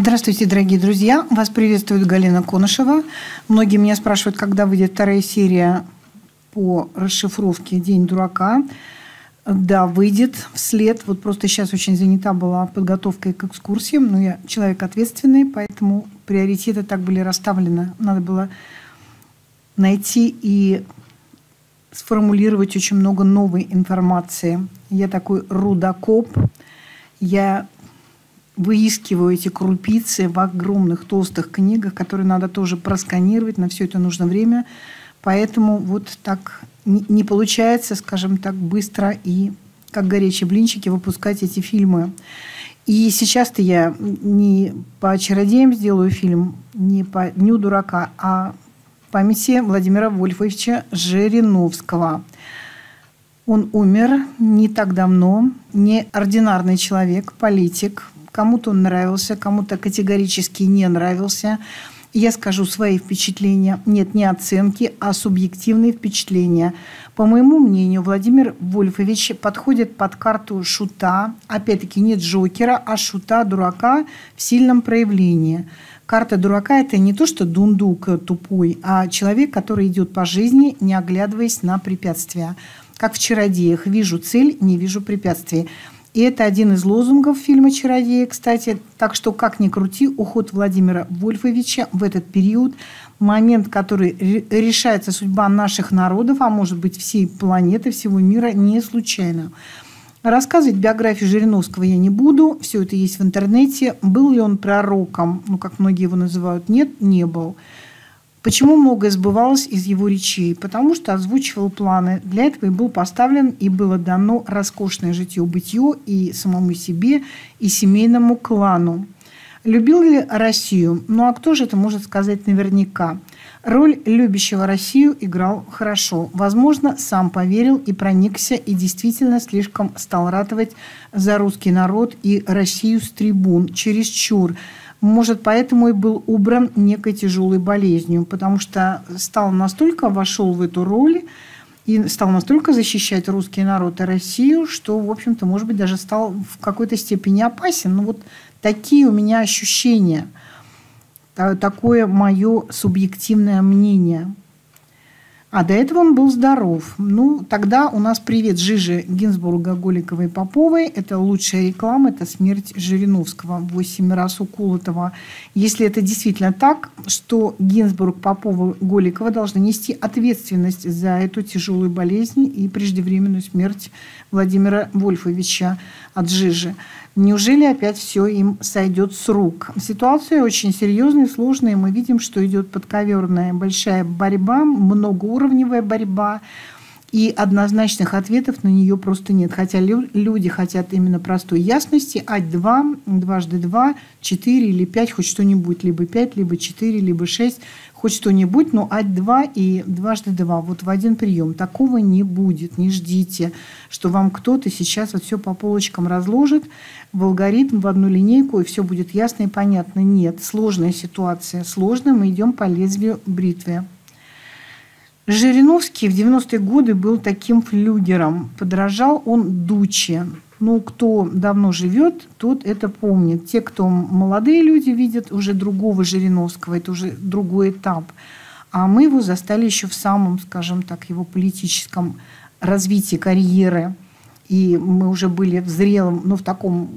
Здравствуйте, дорогие друзья! Вас приветствует Галина Конышева. Многие меня спрашивают, когда выйдет вторая серия по расшифровке «День дурака». Да, выйдет вслед. Вот просто сейчас очень занята была подготовкой к экскурсиям, но я человек ответственный, поэтому приоритеты так были расставлены. Надо было найти и сформулировать очень много новой информации. Я такой рудокоп. Я выискиваю эти крупицы в огромных толстых книгах, которые надо тоже просканировать. На все это нужно время. Поэтому вот так не получается, скажем так, быстро и как горячие блинчики выпускать эти фильмы. И сейчас-то я не по чародеям сделаю фильм, не по Дню дурака, а памяти Владимира Вольфовича Жириновского. Он умер не так давно, неординарный человек, политик, Кому-то он нравился, кому-то категорически не нравился. Я скажу свои впечатления. Нет, не оценки, а субъективные впечатления. По моему мнению, Владимир Вольфович подходит под карту шута. Опять-таки, нет Джокера, а шута, дурака в сильном проявлении. Карта дурака – это не то, что дундук тупой, а человек, который идет по жизни, не оглядываясь на препятствия. Как в «Чародеях» – вижу цель, не вижу препятствий. И это один из лозунгов фильма «Чародеи», кстати. Так что, как ни крути, уход Владимира Вольфовича в этот период – момент, который решается судьба наших народов, а может быть всей планеты, всего мира, не случайно. Рассказывать биографию Жириновского я не буду. Все это есть в интернете. Был ли он пророком? Ну, как многие его называют. Нет, не был. Почему многое сбывалось из его речей? Потому что озвучивал планы. Для этого и был поставлен и было дано роскошное житье-бытие и самому себе, и семейному клану. Любил ли Россию? Ну а кто же это может сказать наверняка? Роль любящего Россию играл хорошо. Возможно, сам поверил и проникся, и действительно слишком стал ратовать за русский народ и Россию с трибун, чересчур. Может, поэтому и был убран некой тяжелой болезнью, потому что стал настолько, вошел в эту роль и стал настолько защищать русский народ и Россию, что, в общем-то, может быть, даже стал в какой-то степени опасен. Ну, вот такие у меня ощущения, такое мое субъективное мнение – а до этого он был здоров. Ну, тогда у нас привет Жиже Гинзбурга, Голиковой и Поповой. Это лучшая реклама, это смерть Жириновского. Восемь раз уколотого. Если это действительно так, что Гинзбург, Попова, Голикова должны нести ответственность за эту тяжелую болезнь и преждевременную смерть Владимира Вольфовича от Жижи. Неужели опять все им сойдет с рук? Ситуация очень серьезная и сложная. Мы видим, что идет подковерная большая борьба, многоуровневая борьба. И однозначных ответов на нее просто нет. Хотя люди хотят именно простой ясности. Ать 2, дважды 2, 4 или 5, хоть что-нибудь. Либо 5, либо 4, либо 6 хоть что-нибудь, но ать 2 и дважды 2 вот в один прием. Такого не будет, не ждите, что вам кто-то сейчас вот все по полочкам разложит в алгоритм, в одну линейку, и все будет ясно и понятно. Нет, сложная ситуация, сложная, мы идем по лезвию бритвы. Жириновский в 90-е годы был таким флюгером. Подражал он Дуче. Ну, кто давно живет, тот это помнит. Те, кто молодые люди, видят уже другого Жириновского, это уже другой этап. А мы его застали еще в самом, скажем так, его политическом развитии карьеры. И мы уже были в зрелом, ну, в таком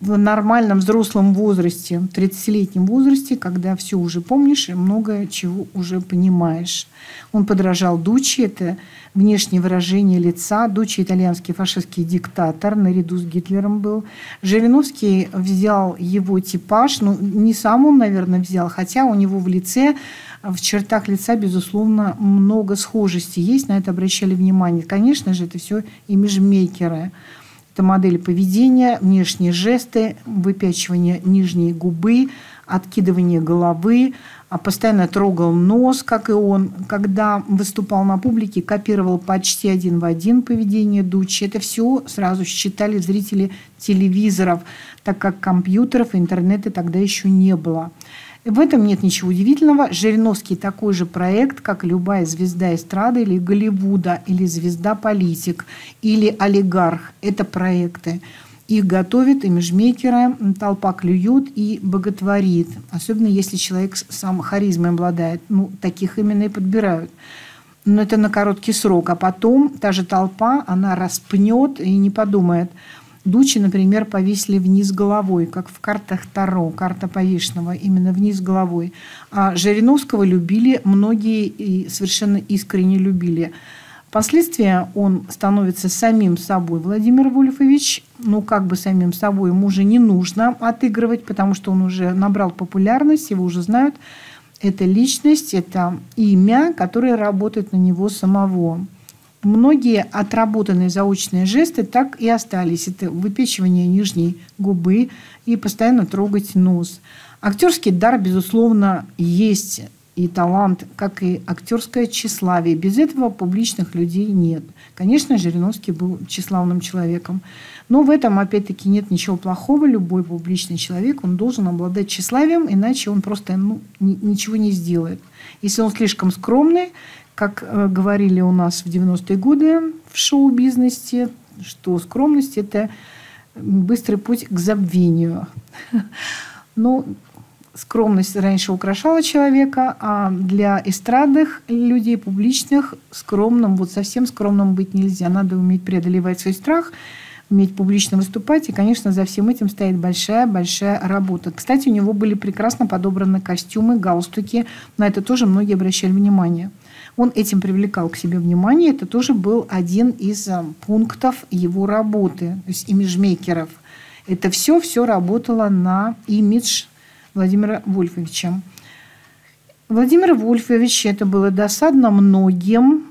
в нормальном взрослом возрасте, 30-летнем возрасте, когда все уже помнишь и много чего уже понимаешь. Он подражал Дучи, это внешнее выражение лица. Дучи – итальянский фашистский диктатор, наряду с Гитлером был. Жириновский взял его типаж, ну, не сам он, наверное, взял, хотя у него в лице в чертах лица, безусловно, много схожести есть, на это обращали внимание. Конечно же, это все имиджмейкеры. Это модели поведения, внешние жесты, выпячивание нижней губы, откидывание головы, а постоянно трогал нос, как и он. Когда выступал на публике, копировал почти один в один поведение Дучи. Это все сразу считали зрители телевизоров, так как компьютеров интернета тогда еще не было. В этом нет ничего удивительного. Жириновский такой же проект, как любая звезда эстрады или Голливуда, или звезда-политик, или олигарх. Это проекты. Их готовят имиджмейкеры, толпа клюют и боготворит. Особенно если человек сам харизмой обладает. Ну, таких именно и подбирают. Но это на короткий срок. А потом та же толпа, она распнет и не подумает. Дучи, например, повесили вниз головой, как в картах Таро, карта повешенного, именно вниз головой. А Жириновского любили многие и совершенно искренне любили. Впоследствии он становится самим собой Владимир Вольфович. Ну, как бы самим собой ему уже не нужно отыгрывать, потому что он уже набрал популярность, его уже знают. Это личность, это имя, которое работает на него самого. Многие отработанные заочные жесты так и остались. Это выпечивание нижней губы и постоянно трогать нос. Актерский дар, безусловно, есть и талант, как и актерское тщеславие. Без этого публичных людей нет. Конечно, Жириновский был тщеславным человеком. Но в этом, опять-таки, нет ничего плохого. Любой публичный человек, он должен обладать тщеславием, иначе он просто ну, ничего не сделает. Если он слишком скромный, как э, говорили у нас в 90-е годы в шоу-бизнесе, что скромность – это быстрый путь к забвению. Ну, скромность раньше украшала человека, а для эстрадных людей, публичных, скромным, вот совсем скромным быть нельзя. Надо уметь преодолевать свой страх, уметь публично выступать. И, конечно, за всем этим стоит большая-большая работа. Кстати, у него были прекрасно подобраны костюмы, галстуки. На это тоже многие обращали внимание. Он этим привлекал к себе внимание. Это тоже был один из а, пунктов его работы, то есть имиджмейкеров. Это все, все работало на имидж Владимира Вольфовича. Владимир Вольфович, это было досадно многим,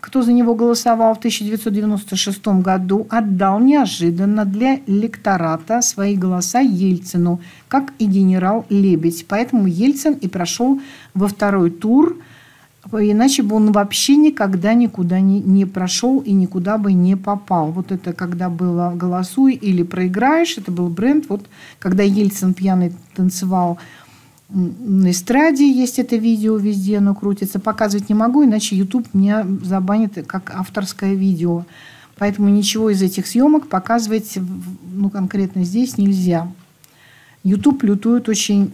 кто за него голосовал в 1996 году, отдал неожиданно для лектората свои голоса Ельцину, как и генерал Лебедь. Поэтому Ельцин и прошел во второй тур, иначе бы он вообще никогда никуда не, не прошел и никуда бы не попал. Вот это когда было «голосуй» или «проиграешь», это был бренд. Вот когда Ельцин пьяный танцевал на эстраде есть это видео везде, оно крутится. Показывать не могу, иначе YouTube меня забанит как авторское видео. Поэтому ничего из этих съемок показывать ну, конкретно здесь нельзя. YouTube лютует очень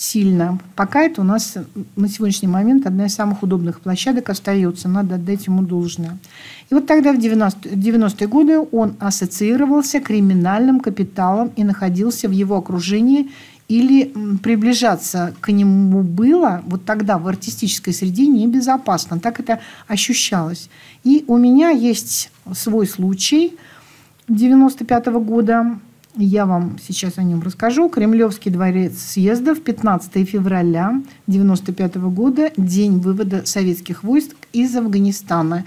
сильно. Пока это у нас на сегодняшний момент одна из самых удобных площадок остается. Надо отдать ему должное. И вот тогда в 90-е 90 годы он ассоциировался криминальным капиталом и находился в его окружении или приближаться к нему было вот тогда в артистической среде небезопасно. Так это ощущалось. И у меня есть свой случай 95 -го года. Я вам сейчас о нем расскажу. Кремлевский дворец съездов 15 февраля 95 -го года, день вывода советских войск из Афганистана.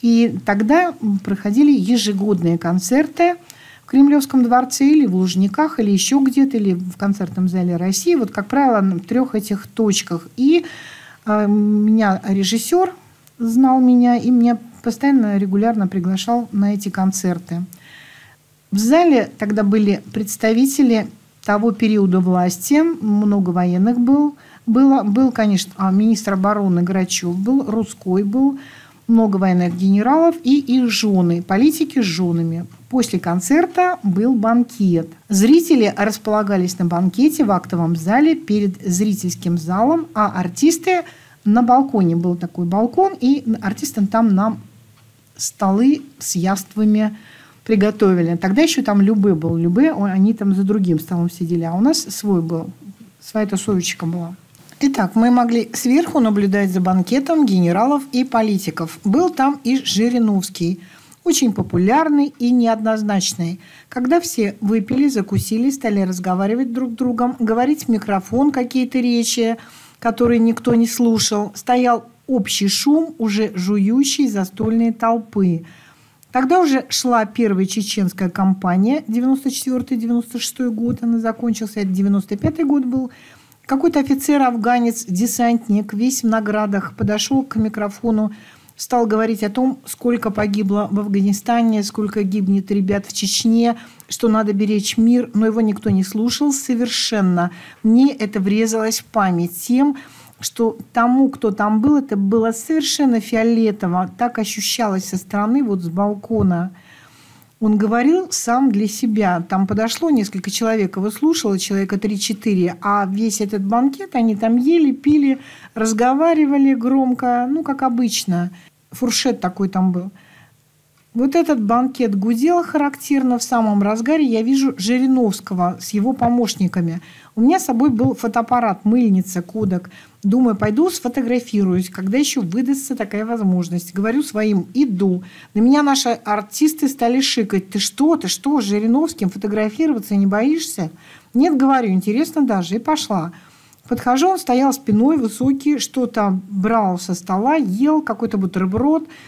И тогда проходили ежегодные концерты – Кремлевском дворце или в Лужниках, или еще где-то, или в концертном зале России. Вот, как правило, на трех этих точках. И э, меня режиссер знал меня и меня постоянно, регулярно приглашал на эти концерты. В зале тогда были представители того периода власти, много военных был, было, был, конечно, а, министр обороны Грачев был, Русской был, много военных генералов и их жены, политики с женами. После концерта был банкет. Зрители располагались на банкете в актовом зале перед зрительским залом, а артисты на балконе. Был такой балкон, и артисты там нам столы с яствами приготовили. Тогда еще там Любе был. Любе, они там за другим столом сидели, а у нас свой был. Своя тусовочка была. Итак, мы могли сверху наблюдать за банкетом генералов и политиков. Был там и Жириновский, очень популярный и неоднозначный. Когда все выпили, закусили, стали разговаривать друг с другом, говорить в микрофон какие-то речи, которые никто не слушал, стоял общий шум уже жующей застольной толпы. Тогда уже шла первая чеченская кампания, 94-96 год она закончилась, это 95 год был – какой-то офицер-афганец, десантник, весь в наградах, подошел к микрофону, стал говорить о том, сколько погибло в Афганистане, сколько гибнет ребят в Чечне, что надо беречь мир, но его никто не слушал совершенно. Мне это врезалось в память тем, что тому, кто там был, это было совершенно фиолетово, так ощущалось со стороны, вот с балкона. Он говорил сам для себя. Там подошло несколько человек, его слушало человека 3-4, а весь этот банкет они там ели, пили, разговаривали громко, ну, как обычно. Фуршет такой там был. Вот этот банкет гудел характерно в самом разгаре. Я вижу Жириновского с его помощниками. У меня с собой был фотоаппарат, мыльница, кодек. Думаю, пойду сфотографируюсь, когда еще выдастся такая возможность. Говорю своим, иду. На меня наши артисты стали шикать. Ты что, ты что, с Жириновским фотографироваться не боишься? Нет, говорю, интересно даже. И пошла. Подхожу, он стоял спиной, высокий, что-то брал со стола, ел какой-то бутерброд –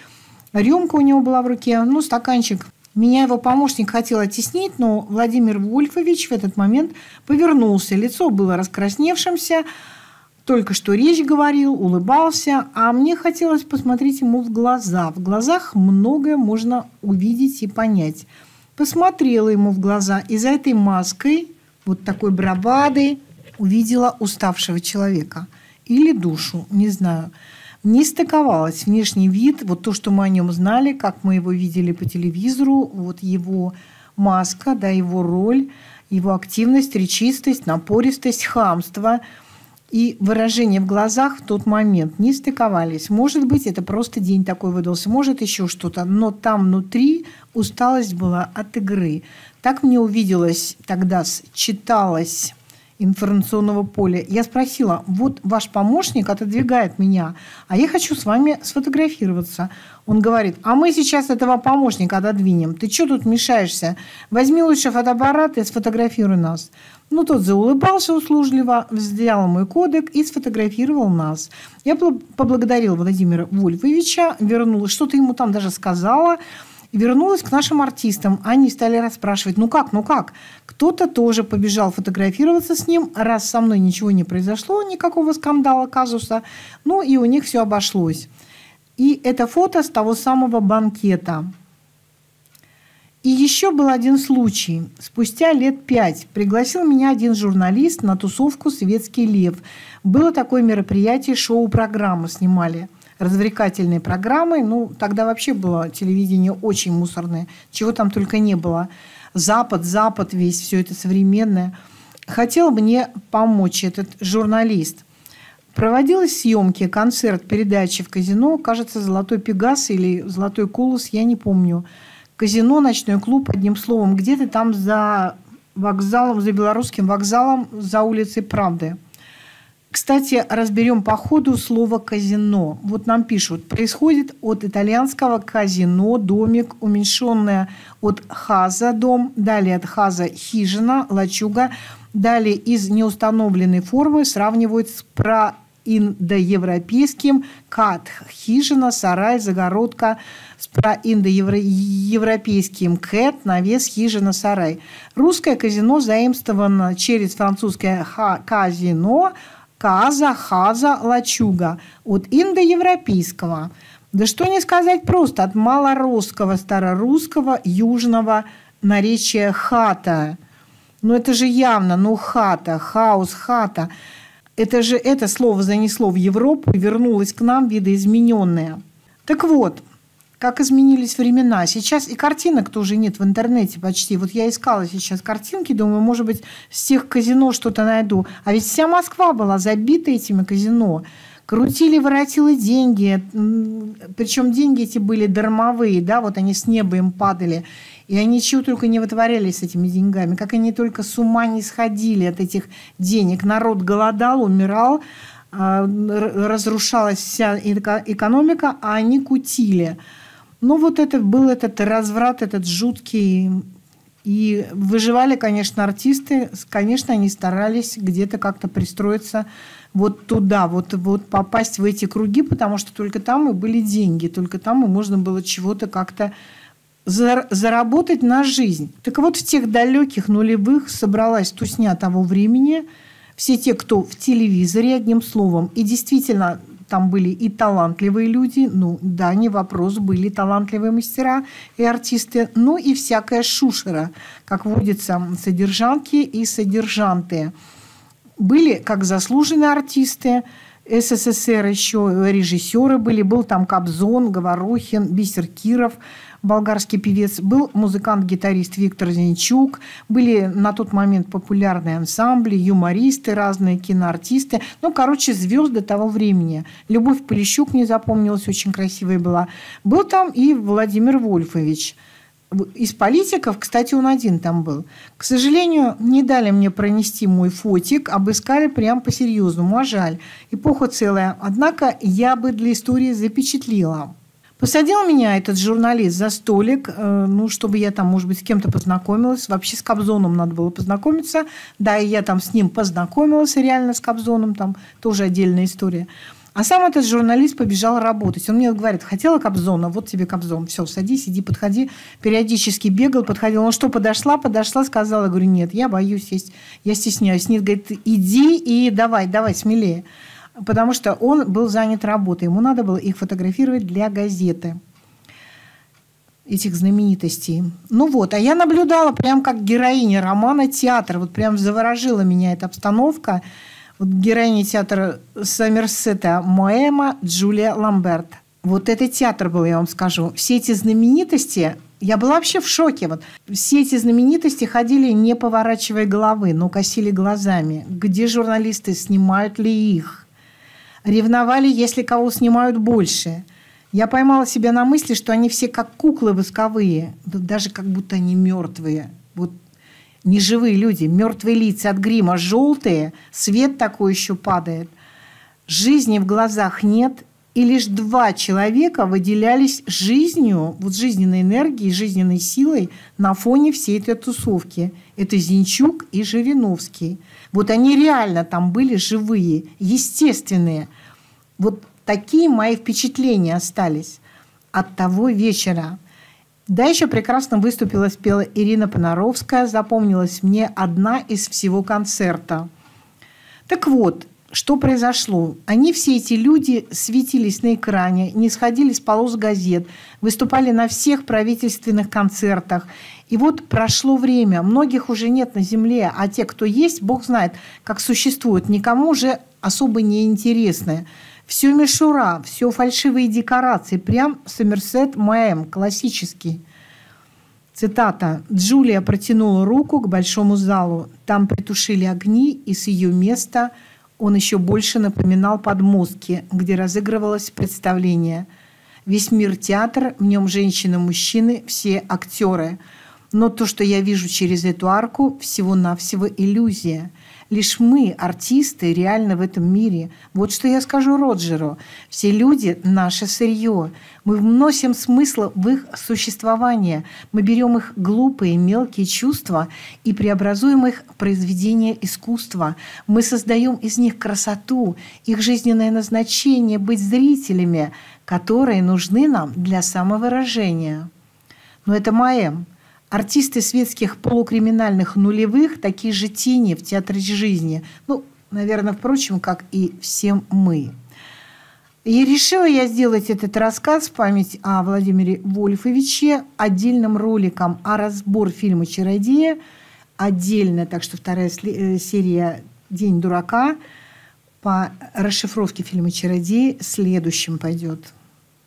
Рюмка у него была в руке, ну, стаканчик. Меня его помощник хотел оттеснить, но Владимир Вольфович в этот момент повернулся. Лицо было раскрасневшимся, только что речь говорил, улыбался, а мне хотелось посмотреть ему в глаза. В глазах многое можно увидеть и понять. Посмотрела ему в глаза, и за этой маской, вот такой бравадой, увидела уставшего человека. Или душу, не знаю не стыковалось внешний вид, вот то, что мы о нем знали, как мы его видели по телевизору, вот его маска, да, его роль, его активность, речистость, напористость, хамство и выражение в глазах в тот момент не стыковались. Может быть, это просто день такой выдался, может, еще что-то, но там внутри усталость была от игры. Так мне увиделось тогда, читалось информационного поля. Я спросила, вот ваш помощник отодвигает меня, а я хочу с вами сфотографироваться. Он говорит, а мы сейчас этого помощника отодвинем. Ты что тут мешаешься? Возьми лучше фотоаппарат и сфотографируй нас. Ну, тот заулыбался услужливо, взял мой кодек и сфотографировал нас. Я поблагодарила Владимира Вольфовича, вернулась, что-то ему там даже сказала – вернулась к нашим артистам. Они стали расспрашивать, ну как, ну как? Кто-то тоже побежал фотографироваться с ним, раз со мной ничего не произошло, никакого скандала, казуса. Ну и у них все обошлось. И это фото с того самого банкета. И еще был один случай. Спустя лет пять пригласил меня один журналист на тусовку «Светский лев». Было такое мероприятие, шоу-программу снимали – развлекательной программой. Ну, тогда вообще было телевидение очень мусорное. Чего там только не было. Запад, Запад весь, все это современное. Хотел мне помочь этот журналист. Проводилась съемки, концерт, передачи в казино, кажется, «Золотой Пегас» или «Золотой Колос», я не помню. Казино, ночной клуб, одним словом, где-то там за вокзалом, за белорусским вокзалом, за улицей Правды – кстати, разберем по ходу слово «казино». Вот нам пишут, происходит от итальянского «казино», «домик», уменьшенное от «хаза», «дом», далее от «хаза» «хижина», «лачуга», далее из неустановленной формы сравнивают с проиндоевропейским «кат», «хижина», «сарай», «загородка», с проиндоевропейским «кэт», «навес», «хижина», «сарай». Русское казино заимствовано через французское «казино», каза, хаза, лачуга от индоевропейского. Да что не сказать просто, от малорусского, старорусского, южного наречия хата. Ну это же явно, ну хата, хаос, хата. Это же это слово занесло в Европу и вернулось к нам видоизмененное. Так вот, как изменились времена. Сейчас и картинок тоже нет в интернете почти. Вот я искала сейчас картинки, думаю, может быть, с тех казино что-то найду. А ведь вся Москва была забита этими казино. Крутили, воротили деньги. Причем деньги эти были дармовые, да, вот они с неба им падали. И они чего только не вытворяли с этими деньгами. Как они только с ума не сходили от этих денег. Народ голодал, умирал, а, разрушалась вся экономика, а они кутили. Ну, вот это был этот разврат, этот жуткий. И выживали, конечно, артисты. Конечно, они старались где-то как-то пристроиться вот туда, вот, вот попасть в эти круги, потому что только там и были деньги, только там и можно было чего-то как-то заработать на жизнь. Так вот, в тех далеких нулевых собралась тусня того времени, все те, кто в телевизоре, одним словом, и действительно там были и талантливые люди, ну да, не вопрос, были талантливые мастера и артисты, ну и всякая шушера, как водится, содержанки и содержанты. Были как заслуженные артисты, СССР еще режиссеры были. Был там Кобзон, Говорухин, Бисер Киров, болгарский певец. Был музыкант-гитарист Виктор Зинчук. Были на тот момент популярные ансамбли, юмористы разные, киноартисты. Ну, короче, звезды того времени. Любовь Полищук мне запомнилась, очень красивая была. Был там и Владимир Вольфович – из политиков, кстати, он один там был. К сожалению, не дали мне пронести мой фотик, обыскали прям по-серьезному, а жаль. Эпоха целая. Однако я бы для истории запечатлила. Посадил меня этот журналист за столик, э, ну, чтобы я там, может быть, с кем-то познакомилась. Вообще с Кобзоном надо было познакомиться. Да, и я там с ним познакомилась реально с Кобзоном, там тоже отдельная история. А сам этот журналист побежал работать. Он мне говорит, хотела Кобзона, вот тебе Кобзон. Все, садись, иди, подходи. Периодически бегал, подходил. Он что, подошла, подошла, сказала. Я говорю, нет, я боюсь сесть, я стесняюсь. Нет, говорит, иди и давай, давай, смелее. Потому что он был занят работой. Ему надо было их фотографировать для газеты этих знаменитостей. Ну вот, а я наблюдала прям как героиня романа «Театр». Вот прям заворожила меня эта обстановка – вот героиня театра Сомерсета Моэма Джулия Ламберт. Вот это театр был, я вам скажу. Все эти знаменитости, я была вообще в шоке. Вот. Все эти знаменитости ходили, не поворачивая головы, но косили глазами. Где журналисты, снимают ли их? Ревновали, если кого снимают больше. Я поймала себя на мысли, что они все как куклы восковые, даже как будто они мертвые. Вот неживые люди, мертвые лица от грима, желтые, свет такой еще падает. Жизни в глазах нет, и лишь два человека выделялись жизнью, вот жизненной энергией, жизненной силой на фоне всей этой тусовки. Это Зинчук и Жириновский. Вот они реально там были живые, естественные. Вот такие мои впечатления остались от того вечера. Да, еще прекрасно выступила, спела Ирина Понаровская. Запомнилась мне одна из всего концерта. Так вот, что произошло? Они, все эти люди, светились на экране, не сходили с полос газет, выступали на всех правительственных концертах. И вот прошло время, многих уже нет на земле, а те, кто есть, Бог знает, как существуют, никому уже особо не интересны. Все мишура, все фальшивые декорации. Прям Сомерсет Мэм, классический. Цитата. «Джулия протянула руку к большому залу. Там притушили огни, и с ее места он еще больше напоминал подмостки, где разыгрывалось представление. Весь мир театр, в нем женщины, мужчины, все актеры. Но то, что я вижу через эту арку, всего-навсего иллюзия – Лишь мы, артисты, реально в этом мире. Вот что я скажу Роджеру. Все люди – наше сырье. Мы вносим смысл в их существование. Мы берем их глупые, мелкие чувства и преобразуем их в произведение искусства. Мы создаем из них красоту, их жизненное назначение – быть зрителями, которые нужны нам для самовыражения. Но это Маэм. Артисты светских полукриминальных нулевых такие же тени в театре жизни. Ну, наверное, впрочем, как и всем мы. И решила я сделать этот рассказ в память о Владимире Вольфовиче отдельным роликом, а разбор фильма «Чародея» отдельно, так что вторая э, серия «День дурака» по расшифровке фильма «Чародей» следующим пойдет.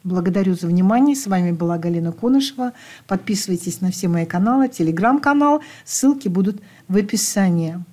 Благодарю за внимание. С вами была Галина Конышева. Подписывайтесь на все мои каналы, телеграм-канал. Ссылки будут в описании.